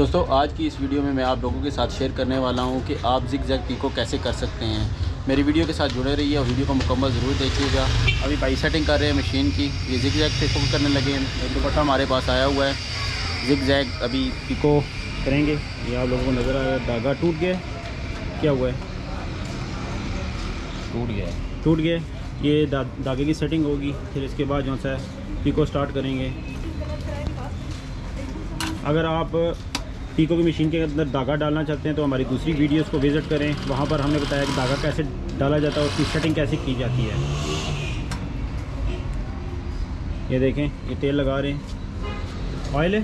दोस्तों आज की इस वीडियो में मैं आप लोगों के साथ शेयर करने वाला हूँ कि आप जिग जैग पीको कैसे कर सकते हैं। मेरी वीडियो के साथ जुड़े रहिए और वीडियो को मुकम्मल ज़रूर देखिएगा। अभी भाई सेटिंग कर रहे हैं मशीन की। ये जिग जैग पीको करने लगे हैं। एक दुपट्टा हमारे पास आया हुआ है। जिग जैग अभी पीको करेंगे। ये आप लोगों को नज़र आ रहा धागा टूट गया। क्या हुआ है? टूट गया। टूट गया। ये धागे की सेटिंग होगी। फिर इसके बाद जो सा पीको स्टार्ट करेंगे। अगर आप पीको की मशीन के अंदर धागा डालना चाहते हैं तो हमारी दूसरी वीडियोस को विज़िट करें। वहाँ पर हमने बताया कि धागा कैसे डाला जाता है उसकी सेटिंग कैसे की जाती है। ये देखें ये तेल लगा रहे हैं। ऑयल है?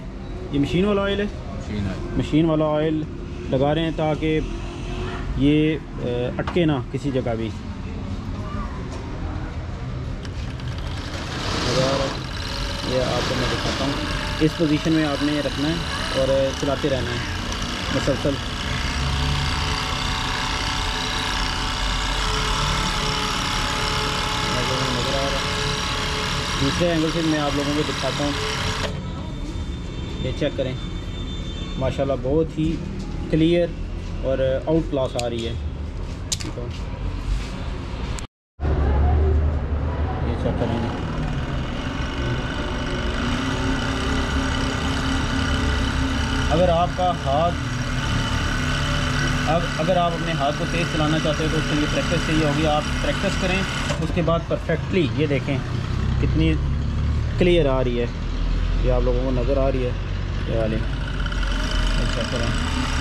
ये मशीन वाला ऑयल है? मशीन है मशीन वाला ऑयल लगा रहे हैं ताकि ये अटके ना किसी जगह भी। ये आपको मैं दिखाता हूँ। इस पोजीशन में आपने ये रखना है। और चलाते रहना है। मुसलसल। दूसरे एंगल से मैं आप लोगों को दिखाता हूँ। ये चेक करें। माशाल्लाह, बहुत ही क्लियर और आउट क्लास आ रही है। है। ये चेक करेंगे अगर आपका हाथ, अब अगर आप अपने हाथ को तेज़ चलाना चाहते हो तो उसके लिए प्रैक्टिस चाहिए होगी। आप प्रैक्टिस करें, उसके बाद परफेक्टली ये देखें कितनी क्लियर आ रही है। ये आप लोगों को नज़र आ रही है। ये वाली। अच्छा करें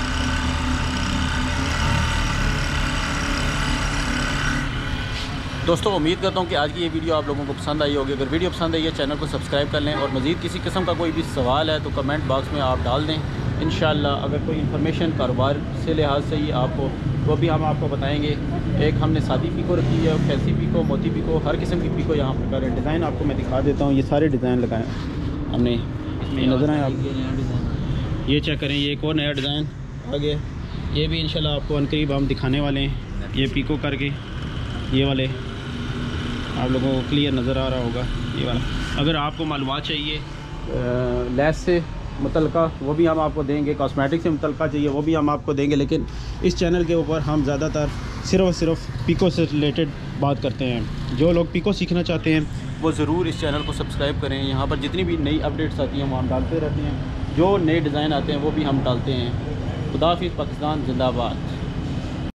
दोस्तों उम्मीद करता हूँ कि आज की ये वीडियो आप लोगों को पसंद आई होगी। अगर वीडियो पसंद आई है चैनल को सब्सक्राइब कर लें और मज़ीद किसी किस्म का कोई भी सवाल है तो कमेंट बॉक्स में आप डाल दें। इन अगर कोई इन्फॉर्मेशन कारोबार से लिहाज से ही आपको वो भी हम आपको बताएँगे। एक हमने सादी पीको रखी है फैंसी पीको मोती पीको हर किस्म की पीको यहाँ पर करें डिज़ाइन आपको मैं दिखा देता हूँ। ये सारे डिज़ाइन लगाए हमने नज़र आए आप। ये चेक करें ये एक और नया डिज़ाइन आ गया ये भी इंशाल्लाह आपको अनकरीब हम दिखाने वाले हैं। ये पीको करके ये वाले। आप लोगों को क्लियर नज़र आ रहा होगा ये वाला। अगर आपको मालूम चाहिए लेस से मुतलका, वो भी हम आपको देंगे कॉस्मेटिक से मुतलका चाहिए, वो भी हम आपको देंगे, लेकिन इस चैनल के ऊपर हम ज़्यादातर सिर्फ़ और सिर्फ़ पीको से रिलेटेड बात करते हैं। जो लोग पीको सीखना चाहते हैं, वो ज़रूर इस चैनल को सब्सक्राइब करें। यहाँ पर जितनी भी नई अपडेट्स आती हैं, वो हम डालते रहते हैं। जो नए डिज़ाइन आते हैं, वो भी हम डालते हैं। खुदाफिज पाकिस्तान, जिंदाबाद।